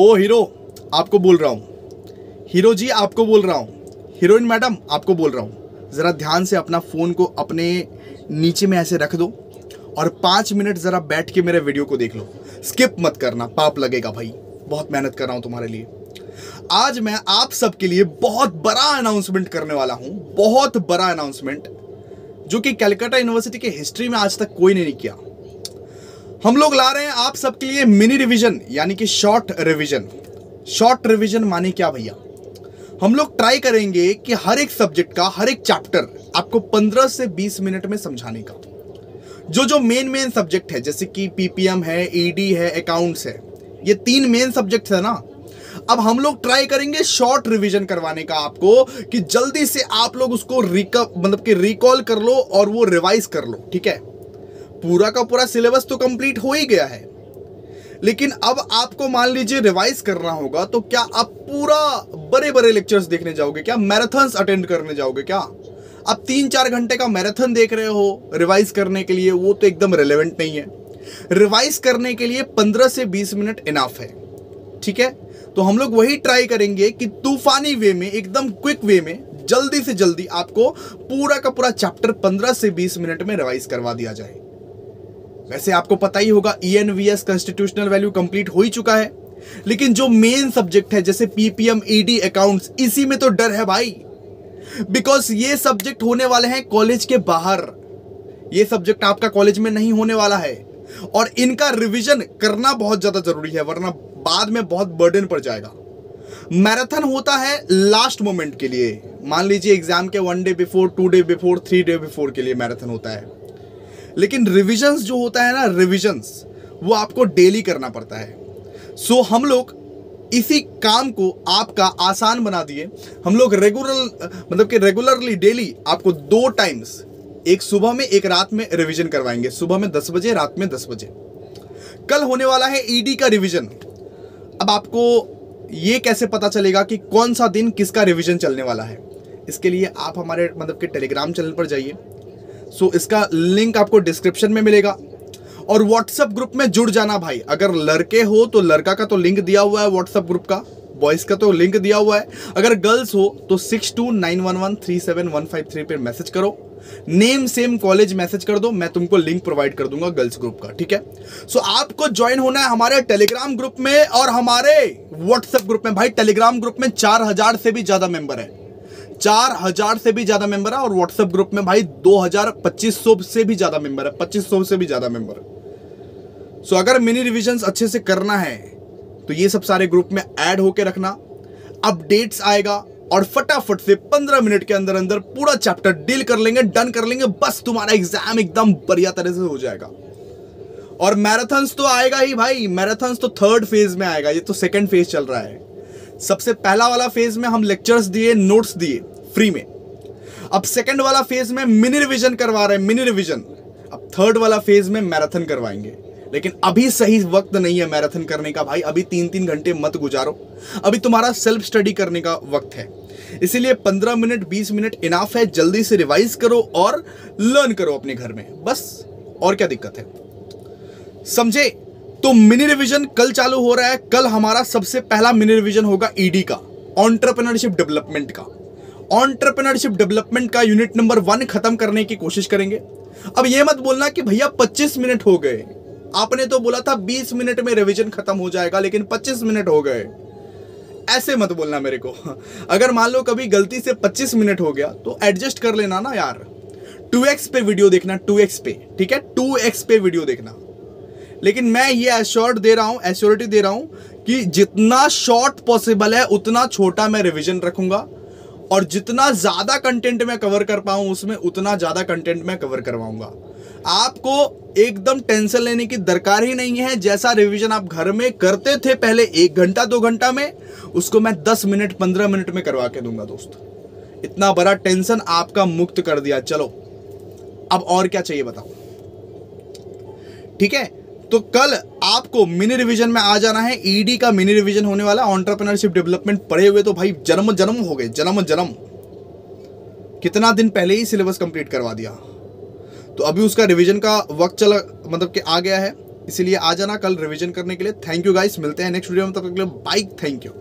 ओ hero, आपको बोल रहा हूँ। हीरो जी, आपको बोल रहा हूँ। हीरोइन मैडम, आपको बोल रहा हूँ। ज़रा ध्यान से अपना फ़ोन को अपने नीचे में ऐसे रख दो और पाँच मिनट ज़रा बैठ के मेरे वीडियो को देख लो। स्किप मत करना, पाप लगेगा भाई। बहुत मेहनत कर रहा हूँ तुम्हारे लिए। आज मैं आप सबके लिए बहुत बड़ा अनाउंसमेंट करने वाला हूँ। बहुत बड़ा अनाउंसमेंट जो कि कैलकाटा यूनिवर्सिटी के हिस्ट्री में आज तक कोई ने नहीं किया। हम लोग ला रहे हैं आप सबके लिए मिनी रिवीजन यानी कि शॉर्ट रिवीजन शॉर्ट रिवीजन माने क्या भैया? हम लोग ट्राई करेंगे कि हर एक सब्जेक्ट का, हर एक चैप्टर आपको 15 से 20 मिनट में समझाने का। जो जो मेन मेन सब्जेक्ट है, जैसे कि पीपीएम है ईडी है अकाउंट्स है, ये तीन मेन सब्जेक्ट है ना? अब हम लोग ट्राई करेंगे शॉर्ट रिवीजन करवाने का आपको, कि जल्दी से आप लोग उसको रिकप मतलब कि रिकॉल कर लो और वो रिवाइज कर लो, ठीक है? पूरा का पूरा सिलेबस तो कंप्लीट हो ही गया है। लेकिन अब आपको मान लीजिए रिवाइज करना होगा तो क्या आप पूरा बड़े बड़े लेक्चर्स देखने जाओगे क्या? मैराथन्स अटेंड करने जाओगे क्या? अब तीन चार घंटे का मैराथन देख रहे हो रिवाइज करने के लिए, वो तो एकदम रिलेवेंट नहीं है। रिवाइज करने के लिए पंद्रह से बीस मिनट इनाफ है। ठीक है? तो हम लोग वही ट्राई करेंगे कि तूफानी वे में, एकदम क्विक वे में, जल्दी से जल्दी आपको पूरा का पूरा चैप्टर पंद्रह से बीस मिनट में रिवाइज करवा दिया जाए। वैसे आपको पता ही होगा E N V S constitutional value complete हो ही चुका है। लेकिन जो मेन सब्जेक्ट है, जैसे पीपीएम ईडी अकाउंट्स इसी में तो डर है भाई। बिकॉज़ ये सब्जेक्ट होने वाले हैं कॉलेज के बाहर। ये सब्जेक्ट आपका कॉलेज में नहीं होने वाला है। और इनका रिवीजन करना बहुत ज़्यादा ज़रूरी है, वरना बाद में बहुत बर्डन पड़ जाएगा। मैराथन होता है लास्ट मोमेंट के लिए। मान लीजिए एग्ज़ाम के one day before two day before three day before के लिए मैराथन होता है। लेकिन रिविजन्स जो होता है ना रिविजन्स वो आपको डेली करना पड़ता है। सो so, हम लोग इसी काम को आपका आसान बना दिए। हम लोग रेगुलर मतलब कि रेगुलरली डेली आपको दो टाइम्स एक सुबह में एक रात में रिवीजन करवाएँगे। सुबह में दस बजे रात में दस बजे। कल होने वाला है ईडी का रिवीजन अब आपको ये कैसे पता चलेगा कि कौन सा दिन किसका रिवीजन चलने वाला है? इसके लिए आप हमारे मतलब के टेलीग्राम चैनल पर जाइए। सो इसका लिंक आपको डिस्क्रिप्शन में मिलेगा। और व्हाट्सएप ग्रुप में जुड़ जाना भाई। अगर लड़के हो तो लड़का का तो लिंक दिया हुआ है व्हाट्सएप ग्रुप का। बॉयज़ का तो लिंक दिया हुआ है। अगर गर्ल्स हो तो six two nine one one three seven one five three पर मैसेज करो। नेम सेम कॉलेज मैसेज कर दो। मैं तुमको लिंक प्रोवाइड कर दूँगा गर्ल्स ग्रुप का ठीक है? सो so, आपको ज्वाइन होना है हमारे टेलीग्राम ग्रुप में और हमारे व्हाट्सएप ग्रुप में। भाई टेलीग्राम ग्रुप में चार हज़ार से भी ज़्यादा मेंबर है। चार हज़ार से भी ज़्यादा मेंबर है और व्हाट्सएप ग्रुप में भाई दो हज़ार पच्चीस सौ से भी ज़्यादा मेंबर है, पच्चीस सौ से भी ज़्यादा मेंबर है। सो अगर मिनी रिविजन अच्छे से करना है तो ये सब सारे ग्रुप में ऐड होके रखना। अपडेट्स आएगा और फटाफट से पंद्रह मिनट के अंदर अंदर पूरा चैप्टर डील कर लेंगे डन कर लेंगे, बस तुम्हारा एग्ज़ाम एकदम बढ़िया तरह से हो जाएगा। और मैराथन्स तो आएगा ही भाई मैराथन्स तो थर्ड फ़ेज़ में आएगा, ये तो सेकंड फ़ेज़ चल रहा है। सबसे पहला वाला फ़ेज़ में हम लेक्चर्स दिए नोट्स दिए फ्री में। अब सेकंड वाला फ़ेज़ में मिनी रिवीजन करवा रहे हैं मिनी रिवीजन अब थर्ड वाला फ़ेज़ में मैराथन करवाएँगे। लेकिन अभी सही वक्त नहीं है मैराथन करने का, भाई। अभी तीन तीन घंटे मत गुजारो। अभी तुम्हारा सेल्फ स्टडी करने का वक्त है। इसीलिए पंद्रह मिनट, बीस मिनट इनाफ है। जल्दी से रिवाइज करो और लर्न करो अपने घर में। बस, और क्या दिक्कत है? समझे? तो मिनी रिवीजन कल चालू हो रहा है। कल हमारा सबसे पहला मिनी रिवीजन होगा ईडी का ऑन्टरप्रेनरशिप डेवलपमेंट का। ऑन्टरप्रेनरशिप डेवलपमेंट का यूनिट नंबर वन खत्म करने की कोशिश करेंगे। अब यह मत बोलना कि भैया 25 मिनट हो गए। आपने तो बोला था 20 मिनट में रिवीजन खत्म हो जाएगा, लेकिन 25 मिनट हो गए। ऐसे मत बोलना मेरे को। अगर मान लो कभी गलती से 25 मिनट हो गया तो एडजस्ट कर लेना ना यार। 2x पे वीडियो देखना 2x पे, ठीक है? 2x पे वीडियो देखना। लेकिन मैं ये एश्योर्ड दे रहा हूँ एश्योरिटी दे रहा हूँ कि जितना शॉर्ट पॉसिबल है, उतना छोटा मैं रिविजन रखूँगा और जितना ज़्यादा कंटेंट मैं कवर कर पाऊँ, उसमें उतना ज़्यादा कंटेंट मैं कवर करवाऊँगा। आपको एकदम टेंशन लेने की दरकार ही नहीं है। जैसा रिवीजन आप घर में करते थे पहले एक घंटा, दो घंटा में, उसको मैं दस मिनट पंद्रह मिनट में करवा के दूँगा दोस्त। इतना बड़ा टेंशन आपका मुक्त कर दिया। चलो, अब और क्या चाहिए बताओ? ठीक है? तो कल आपको मिनी रिवीजन में आ जाना है। ईडी का मिनी रिवीजन होने वाला ऑन्टरप्रनरशिप डेवलपमेंट पढ़े हुए तो भाई जन्म जन्म हो गए, जन्म जन्म। कितना दिन पहले ही सिलेबस कंप्लीट करवा दिया। तो अभी उसका रिवीजन का वक्त चला मतलब कि आ गया है। इसीलिए आ जाना कल रिवीजन करने के लिए। थैंक यू गाइस मिलते हैं नेक्स्ट वीडियो में, तब तक के लिए बाइक थैंक यू